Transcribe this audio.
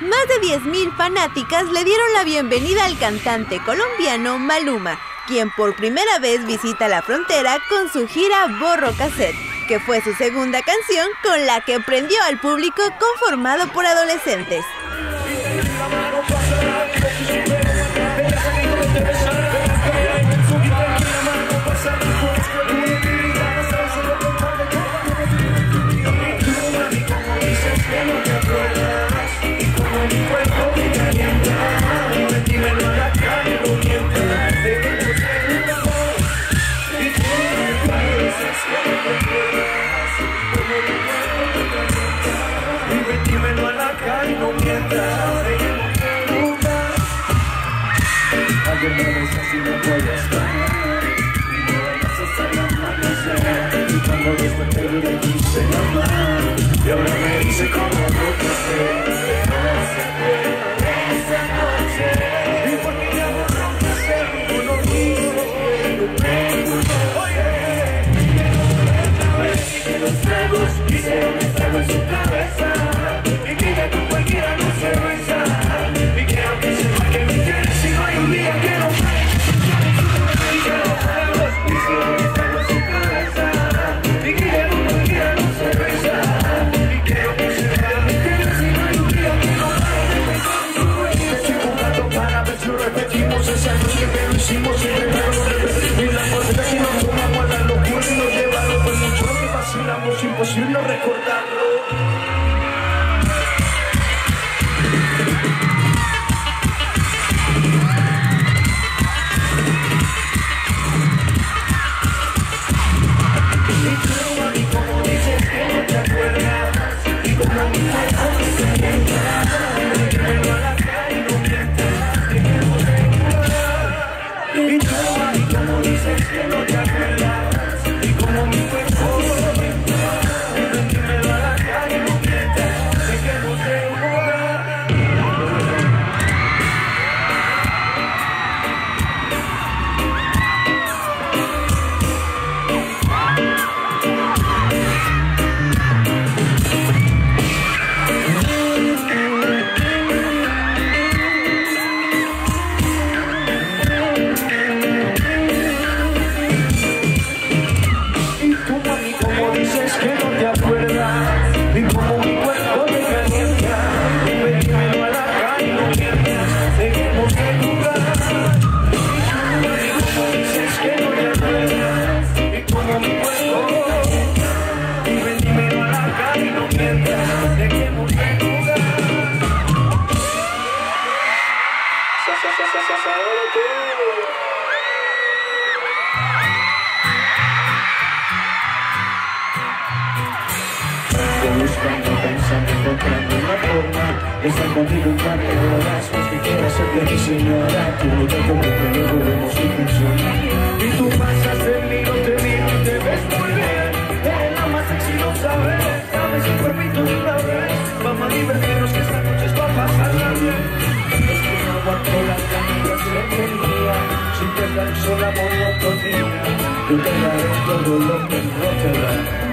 Más de 10.000 fanáticas le dieron la bienvenida al cantante colombiano Maluma, quien por primera vez visita la frontera con su gira Borro Cassette, que fue su segunda canción con la que prendió al público conformado por adolescentes. Y ahora me dice como no Imposible recordarlo. Y tú, buscando, pensando, encontrando una forma de estar contigo par de horas Más que quiero hacerte mi señora Tú no te que luego vemos si funciona Y tú pasas de mí, no te miro te ves muy bien Eres la más sexy, lo sabes Sabes el cuerpito de una sola por la cocina, yo te daré todo lo que no te da.